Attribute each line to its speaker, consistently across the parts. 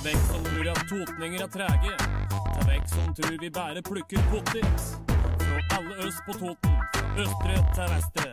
Speaker 1: Ta vekk som tror at totninger er trege. Ta vekk som tror vi bare plukker potter. Fra alle øst på Toten, østre til vestre.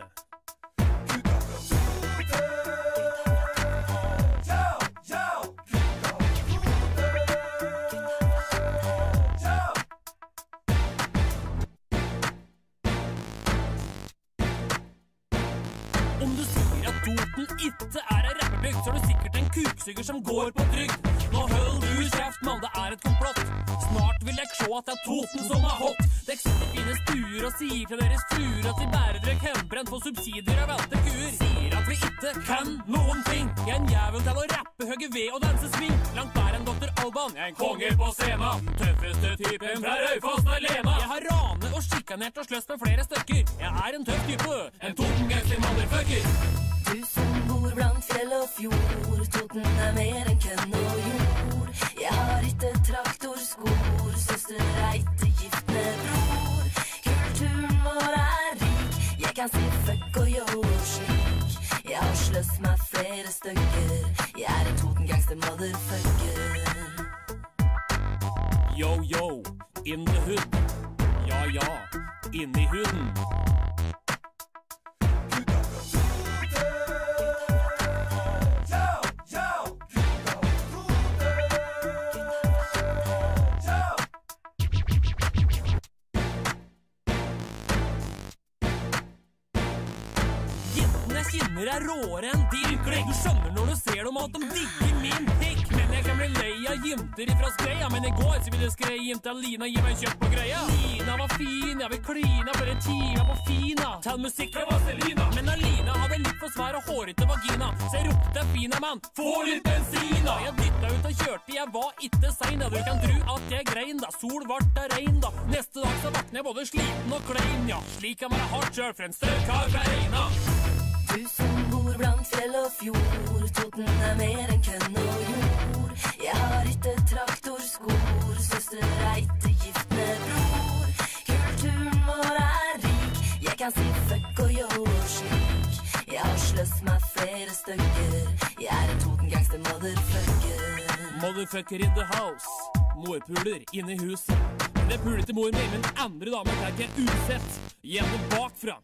Speaker 1: Om du sier at Toten ikke er ei rappebygd, så er du sikkert kuksuger som går på trygd. Nå hold du kjeft, mann, det er et komplott. Snart vil dere se at det er Toten som er hot. Dere sitter fine stuer og sier til deres fruer at vi bærer dere hjemmebrent for subsidier av velte kuer. Sier at vi ikke kan noen ting. Jeg er en jævel til å rappe, hogge ved og danse swing. Langt bedre enn Dr. Alban. Jeg er en konge på scena. Tøffeste typen fra Raufoss med Lena. Jeg har ranet og sjikanert og sløst med flere stykker. Jeg er en tøff type. En Toten-gangster motherfucker.
Speaker 2: Kan si fuck og yo og slik. Jeg har sløst meg flere stykker, jeg er en Toten-gangster motherfucker.
Speaker 1: Yo, yo, in the hood. Ja, ja, inni huden. Jentene kinner er råere enn din klikk. Du skjønner når du ser dem at de digger min pikk. Men jeg kan bli lei av jenter ifra skreia. Men i går så ville skrei jenta Lina gi meg kjøtt på greia. Lina var fin, jeg vil klina bare tima på fina. Til musikk fra Vazelina. Men Alina hadde litt for svær og hårete vagina. Så jeg ropte fina mann, få litt bensin da. Jeg dytta ut og kjørte, jeg var ikke sein. da. Du kan tru at jeg grein da. Sol vart da regn da. Neste dag så våkner jeg både sliten og klein, ja. Slik kan være hardt sjøl for en støkar fra Reina.
Speaker 2: Som bor blant fjell og fjord, Toten er mer enn kønn og jord. Jeg har ikke traktorskor, søster er ikke gift med bror. Kulturen vår er rik, jeg kan si fuck og yo slik. Jeg har sløst meg flere stykker, jeg er en Toten-gangster motherfucker.
Speaker 1: Motherfucker in the house. Morpuler inne i huset. Det puler til mor mi, men andre damer tar jeg usett. Gjennom bakfra.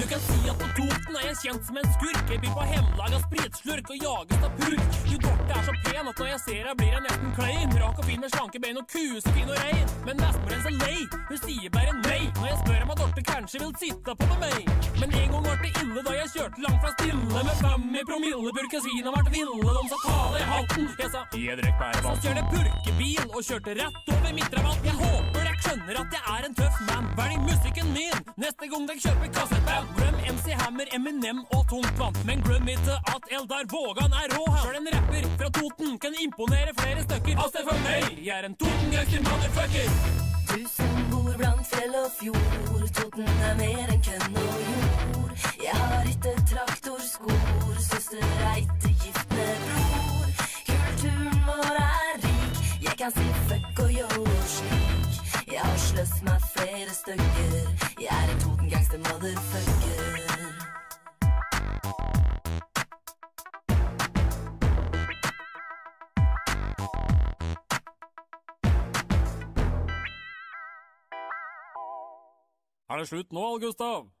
Speaker 1: Du kan si at på Toten er jeg kjent som en skurk. Jeg byr på hjemmelaga spritslurk og jages av purk. Du Dorte er så pen at når jeg ser deg, blir jeg nesten klein. Rak og fin med slanke bein og kusefin og rein. Men bestemor er lei, hun sier bare nei. Når jeg spør om at Dorte kanskje vil sitte på med meg. Men en gang ble det ille da jeg kjørte langt fra stille med fem i promille. Burkesvina ble ville, de sa ta av deg hatten. Jeg sa jeg drekk bare vann. Så kjørte jeg purkebil og kjørte rett over midtrabatt. Skjønner at jeg er en tøff man. Velg musikken min neste gang dere kjøper kassettband. Glem MC Hammer, Eminem og Tungtvann. Men glem ikke at Eldar Vågan er rå, han. Sjøl en rapper fra Toten kan imponere flere stykker. Altså for meg, jeg er en Toten-gangster motherfucker.
Speaker 2: Du som bor blant fjell og fjord, Toten er mer enn kønn og jord. Jeg har ikke traktorskor, søster er ikke gift med bror. Kulturen vår er rik, jeg kan si fuck Sløst meg flere stykker, jeg er en Toten-gangster motherfucker.
Speaker 1: Er det slutt nå, Gustav?